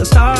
the stars.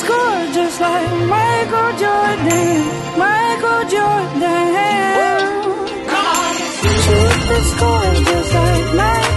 score just like Michael Jordan, Michael Jordan. Come on. Shoot the score just like Michael